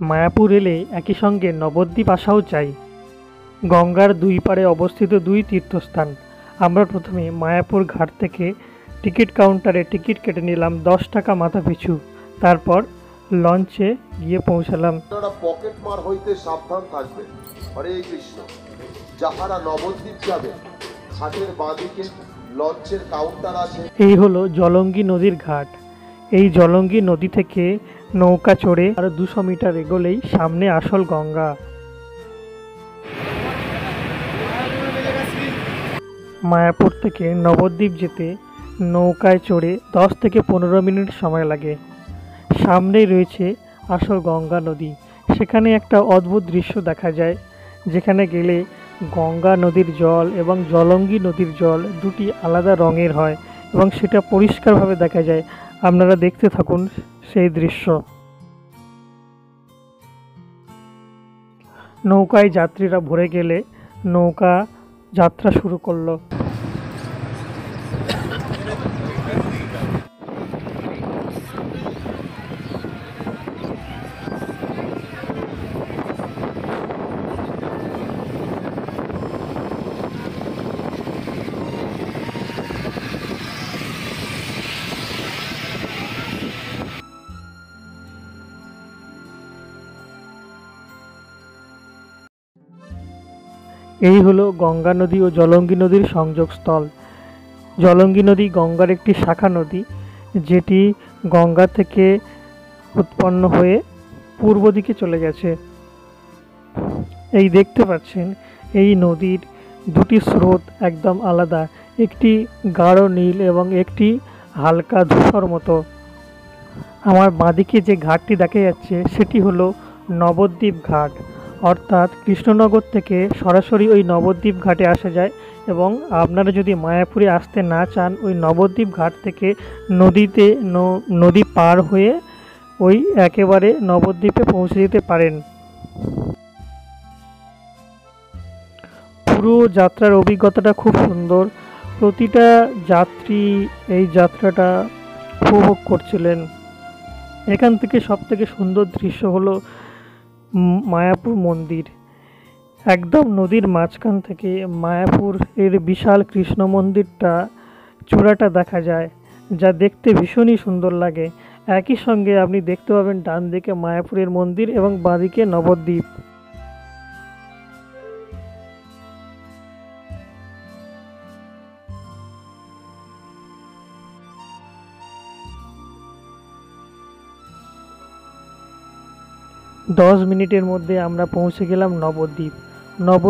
মায়াপুর এলে একই সঙ্গে নবদ্বীপ আসাও চাই। গঙ্গার দুই পাড়ে অবস্থিত দুই তীর্থস্থান। আমরা প্রথমে মায়াপুর ঘাট থেকে টিকিট কাউন্টারে টিকিট কেটে নিলাম দশ টাকা মাথা পিছু তারপর লঞ্চে গিয়ে পৌঁছালাম। পকেট মার হইতে সাবধান থাকবেন। হরে কৃষ্ণ। যাহারা নবদ্বীপ যাবে ঘাটের বাঁদিকে লঞ্চের কাউন্টার আছে। এই হলো জলঙ্গি নদীর ঘাট। এই জলঙ্গি নদী থেকে নৌকা চড়ে আরও দুশো মিটার এগোলেই সামনে আসল গঙ্গা। মায়াপুর থেকে নবদ্বীপ যেতে নৌকায় চড়ে দশ থেকে পনেরো মিনিট সময় লাগে। সামনেই রয়েছে আসল গঙ্গা নদী। সেখানে একটা অদ্ভুত দৃশ্য দেখা যায়, যেখানে গেলে গঙ্গা নদীর জল এবং জলঙ্গি নদীর জল দুটি আলাদা রঙের হয় এবং সেটা পরিষ্কারভাবে দেখা যায়। আপনারা দেখতে থাকুন সেই দৃশ্য। নৌকায় যাত্রীরা ভরে গেলে নৌকা যাত্রা শুরু করল। এই হলো গঙ্গা নদী ও জলঙ্গি নদীর সংযোগস্থল। জলঙ্গি নদী গঙ্গার একটি শাখা নদী, যেটি গঙ্গা থেকে উৎপন্ন হয়ে পূর্ব দিকে চলে গেছে। এই দেখতে পাচ্ছেন, এই নদীর দুটি স্রোত একদম আলাদা, একটি গাঢ় নীল এবং একটি হালকা ধূসর মতো। আমার বাঁদিকে যে ঘাটটি দেখা যাচ্ছে, সেটি হলো নবদ্বীপ ঘাট। অর্থাৎ কৃষ্ণনগর থেকে সরাসরি ওই নবদ্বীপ ঘাটে আসা যায় এবং আপনারা যদি মায়াপুরে আসতে না চান, ওই নবদ্বীপ ঘাট থেকে নদীতে নদী পার হয়ে ওই একেবারে নবদ্বীপে পৌঁছে যেতে পারেন। পুরো যাত্রার অভিজ্ঞতাটা খুব সুন্দর। প্রতিটা যাত্রী এই যাত্রাটা উপভোগ করছিলেন। এখান থেকে সব থেকে সুন্দর দৃশ্য হলো মায়াপুর মন্দির। একদম নদীর মাঝখান থেকে মায়াপুর এর বিশাল কৃষ্ণ মন্দিরটা, চূড়াটা দেখা যায়, যা দেখতে ভীষণই সুন্দর লাগে। একই সঙ্গে আপনি দেখতে পাবেন ডান দিকে মায়াপুরের মন্দির এবং বাঁদিকে নবদ্বীপ। দশ মিনিটের মধ্যে আমরা পৌঁছে গেলাম নবদ্বীপ। নব